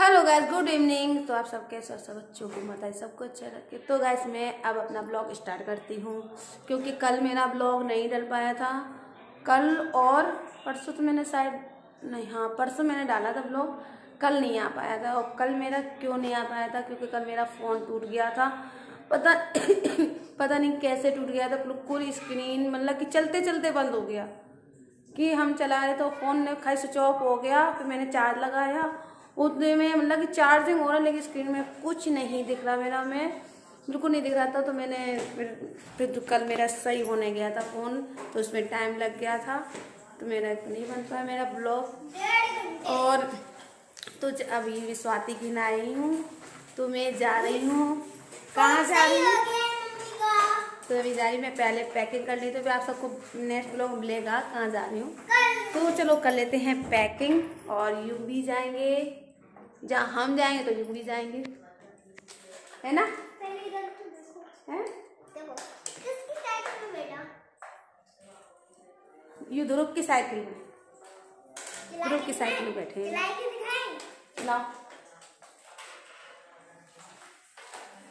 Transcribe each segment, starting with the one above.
Hello guys good evening तो आप सब कैसे हो सब बच्चों को माता सबको अच्छा रखे। तो गाइस मैं अब अपना ब्लॉग स्टार्ट करती हूँ, क्योंकि कल मेरा ब्लॉग नहीं डल पाया था। कल और परसों तो मैंने शायद, नहीं हाँ परसों मैंने डाला था ब्लॉग कल नहीं आ पाया था। और कल मेरा क्यों नहीं आ पाया था? क्योंकि कल मेरा फ़ोन टूट गया था। पता पता नहीं कैसे टूट गया था बिल्कुल स्क्रीन मतलब कि चलते चलते बंद हो गया। कि हम चला रहे तो फ़ोन ने खाई स्विच ऑफ़ हो गया, फिर मैंने चार्ज लगाया उतने में मतलब कि चार्जिंग हो रहा लेकिन स्क्रीन में कुछ नहीं दिख रहा मेरा। मैं बिल्कुल नहीं दिख रहा था तो मैंने फिर फिर कल मेरा सही होने गया था फ़ोन तो उसमें टाइम लग गया था तो मेरा नहीं बन पाया मेरा ब्लॉग और तो अभी भी स्वाति की आई हूँ तो मैं जा रही हूँ। कहाँ जा रही हूँ? तो अभी जा रही मैं पहले पैकिंग कर ली तो फिर आप सबको नेक्स्ट ब्लॉग मिलेगा, कहाँ जा रही हूँ। तो चलो कर लेते हैं पैकिंग और यू भी जाएँगे। जहाँ हम जाएँगे तो यू भी जाएँगे। है ना? है? यू ध्रुव की साइकिल में ध्रुव की साइकिल में बैठे हैं।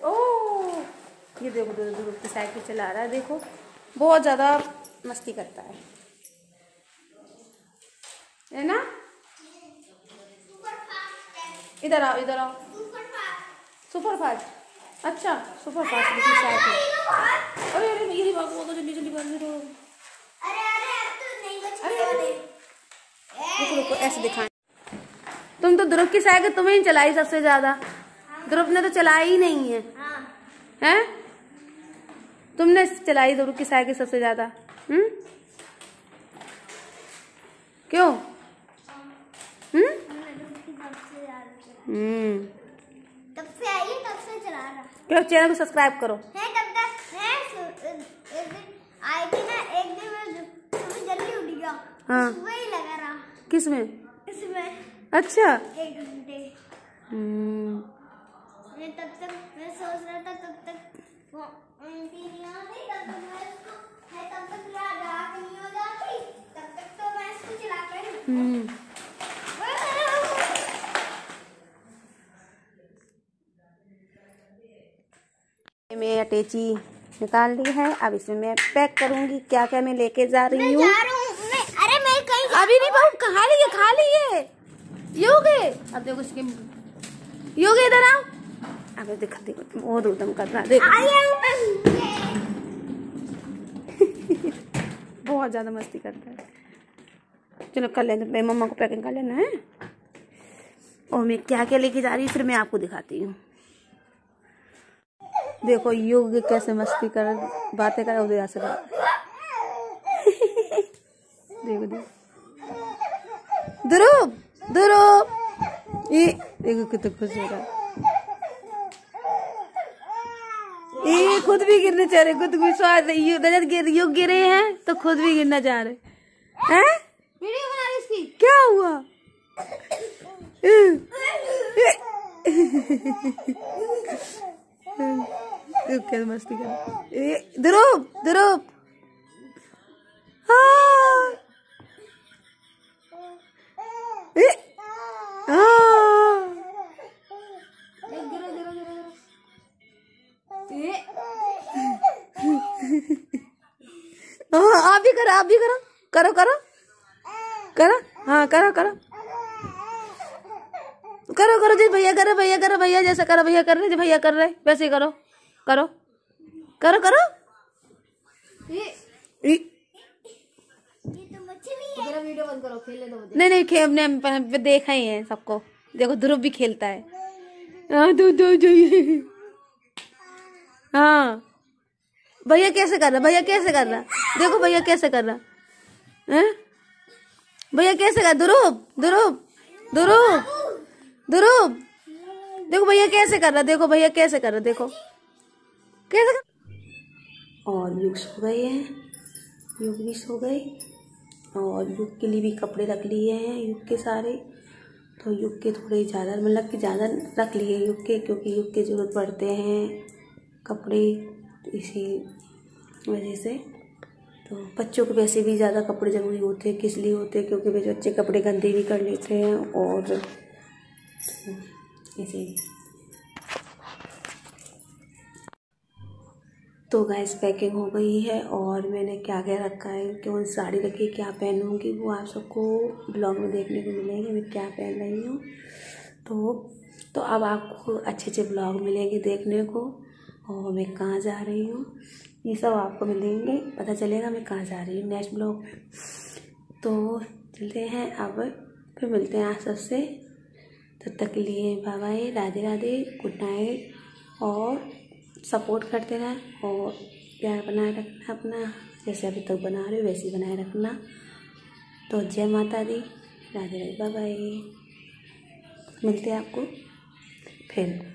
ओ ये देखो ध्रुव की साइकिल चला रहा है। देखो बहुत ज़्यादा मस्ती करता है। है ना? इधर आओ इधर आओ। सुपर फास्ट अच्छा सुपर फास्ट की साइकिल अरे अरे ये बात वो तो जल्दी जल्दी कर। दे अरे रुको रुको ऐसे दिखाएँ। तुम तो ध्रुव की साइकिल तुम्हें ही चलाई सबसे ज़्यादा। ध्रुव ने तो चलाई ही नहीं है। हैं। तुमने चलाई ध्रुव की साइकिल सबसे ज़्यादा। हम्म? क्यों? हम्म? तब से आई है, तब से चला रहा। क्यों? चैनल को सब्सक्राइब करो। है तब तक है एक दिन। आई थी ना एक दिन मैं सुबह जल्दी उठ गया हाँ। सुबह ही लगा रहा। किसमें? इसमें। अच्छा। एक घंटे। हम्म। मैं तब तक मैं सोच रहा था तब तक वो आंटी नहीं आती तब तक मैं इसको मैं तब तक रात नहीं हो जाती तब तक तो मैं इसको चला कर हम्म मैं अटैची निकाल ली है। अब इसमें मैं पैक करूँगी। क्या क्या मैं लेके जा रही हूँ? हूँ। मैं अरे मैं कहीं अभी नहीं बहू खा लिए खा लिए योगे। अब देखो इसके योगे इधर आओ। अबे दिखा देखो बहुत उदम कर रहा देखो। बहुत ज़्यादा मस्ती करता है। चलो कर लेते मैं मम्मा को पैकिंग कर लेना है। और मैं क्या क्या लेके जा रही हूँ फिर मैं आपको दिखाती हूँ। देखो योग कैसे मस्ती कर बातें कर उधर से देखो देखो। ध्रुव ध्रुव ये देखो कितना खुश हो रहा है। ये खुद भी गिरने चाह रहे खुद भी स्वाद रजत गिर यू गिरे हैं तो खुद भी गिरना चाह रहे हैं? वीडियो बना रही इसकी। क्या हुआ? क्या मस्ती कर। ध्रुव ध्रुव। हाँ। हाँ। हाँ, आप भी करो आप भी करो। करो करो। करो। हाँ करो करो। करो करो जी भैया करो भैया करो भैया जैसा करो भैया कर रहे जी भैया कर रहे वैसे करो। करो। करो करो। ये ये तो मछली है। वीडियो बंद करो खेलने दो नहीं नहीं हमने देखा ही है सबको। देखो ध्रुव भी खेलता है। हाँ दो दो जो हाँ। भैया कैसे कर रहा? भैया कैसे कर रहा? देखो भैया कैसे कर रहा? हैं? भैया कैसे कर ध्रुव ध्रुव ध्रुव ध्रुव। देखो भैया कैसे कर रहा? देखो भैया कैसे कर रहा? देखो। कैसे और युग सो गए हैं। युग भी सो गए। और युग के लिए भी कपड़े रख लिए हैं, युग के सारे। तो युग के थोड़े ज़्यादा मतलब कि ज़्यादा रख लिए युग के, क्योंकि युग के ज़रूरत पड़ते हैं कपड़े तो इसी वजह से। तो बच्चों के वैसे भी ज़्यादा कपड़े ज़रूरी होते हैं, किस लिए होते हैं, क्योंकि वे बच्चे कपड़े गंदे भी कर लेते हैं और इसी। तो गैस पैकिंग हो गई है और मैंने क्या क्या रखा है कौन साड़ी रखी क्या पहनूँगी, वो आप सबको ब्लॉग में देखने को मिलेंगे, मैं क्या पहन रही हूँ। तो तो अब आपको अच्छे अच्छे ब्लॉग मिलेंगे देखने को और मैं कहाँ जा रही हूँ, ये सब आपको मिलेंगे, पता चलेगा मैं कहाँ जा रही हूँ नेक्स्ट ब्लॉग में तो चलते हैं अब, फिर मिलते हैं आप सबसे, तब तक लिए bye bye Radhe Radhe good night और सपोर्ट करते रहें और प्यार बनाए रखना अपना। जैसे अभी तक बना रहे हो, वैसे बनाए रखना। तो जय माता दी, राधे राधे बाय मिलते हैं आपको फिर।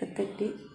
तब तक के